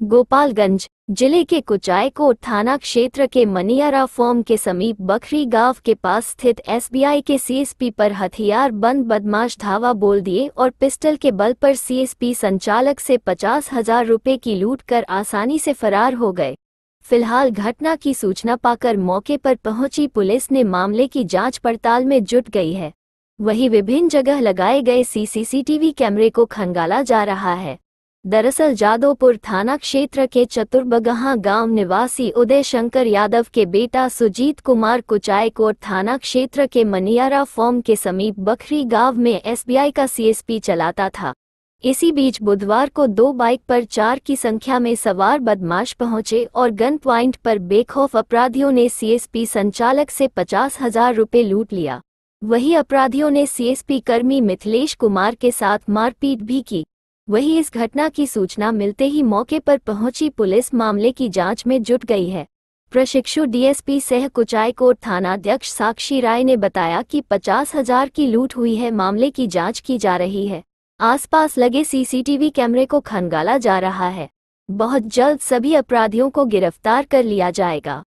गोपालगंज ज़िले के कुचायकोट थाना क्षेत्र के मनियारा फॉर्म के समीप बखरी गाँव के पास स्थित एसबीआई के सीएसपी पर हथियार बंद बदमाश धावा बोल दिए और पिस्टल के बल पर सीएसपी संचालक से पचास हज़ार रुपये की लूट कर आसानी से फरार हो गए। फ़िलहाल घटना की सूचना पाकर मौके पर पहुँची पुलिस ने मामले की जाँच पड़ताल में जुट गई है। वहीं विभिन्न जगह लगाए गए सीसीटीवी कैमरे को खंगाला जा रहा है। दरअसल जादोपुर थाना क्षेत्र के चतुर्बगहा गाँव निवासी उदय शंकर यादव के बेटा सुजीत कुमार कुचायकोट थाना क्षेत्र के मनियारा फॉर्म के समीप बखरी गाँव में एसबीआई का सीएसपी चलाता था। इसी बीच बुधवार को दो बाइक पर चार की संख्या में सवार बदमाश पहुँचे और गन प्वाइंट पर बेखौफ अपराधियों ने सीएसपी संचालक से पचास हज़ार रुपये लूट लिया। वही अपराधियों ने सीएसपी कर्मी मिथिलेश कुमार के साथ मारपीट भी की। वहीं इस घटना की सूचना मिलते ही मौके पर पहुँची पुलिस मामले की जाँच में जुट गई है। प्रशिक्षु डीएसपी सह कुचायकोट थानाध्यक्ष साक्षी राय ने बताया कि पचास हज़ार की लूट हुई है, मामले की जाँच की जा रही है। आसपास लगे सीसीटीवी कैमरे को खंगाला जा रहा है। बहुत जल्द सभी अपराधियों को गिरफ़्तार कर लिया जाएगा।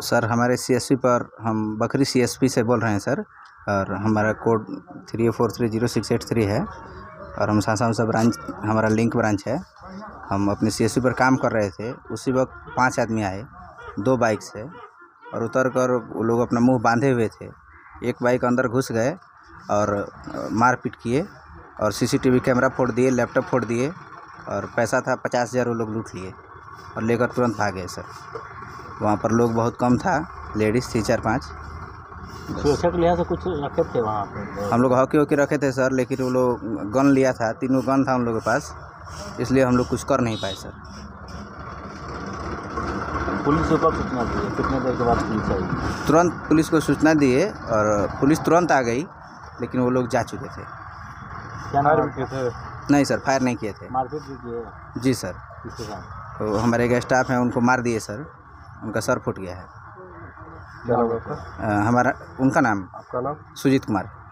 सर, हमारे सीएसपी पर, हम बकरी सीएसपी से बोल रहे हैं, सर। और हमारा code three four three zero six eight three है। और हम सासा ब्रांच, हमारा लिंक ब्रांच है। हम अपने सी पर काम कर रहे थे। उसी वक्त पाँच आदमी आए, दो बाइक से और उतर कर वो लोग अपना मुँह बांधे हुए थे। एक बाइक अंदर घुस गए और मारपीट किए और सीसीटीवी कैमरा फोड़ दिए, लैपटॉप फोड़ दिए और पैसा था पचास हज़ार वो लोग लूट लिए और लेकर तुरंत भागे, सर। वहाँ पर लोग बहुत कम था, लेडीज़ थी चार पाँच। सुरक्षा के लिहाज से कुछ रखे थे वहाँ पे? हम लोग हॉकी वॉकी रखे थे सर लेकिन वो लोग गन लिया था तीनों गन था उन लोगों के पास इसलिए हम लोग कुछ कर नहीं पाए सर। पुलिस को कब सूचना दी कितने देर के बाद पुलिस आई? तुरंत पुलिस को सूचना दिए और पुलिस तुरंत आ गई लेकिन वो लोग जा चुके थे। क्या नाम थे नहीं सर फायर नहीं किए थे। मारपीट भी किए? जी सर। तो हमारे एक स्टाफ हैं उनको मार दिए सर। उनका सर फूट गया है। हमारा उनका नाम? आपका नाम? सुजीत कुमार।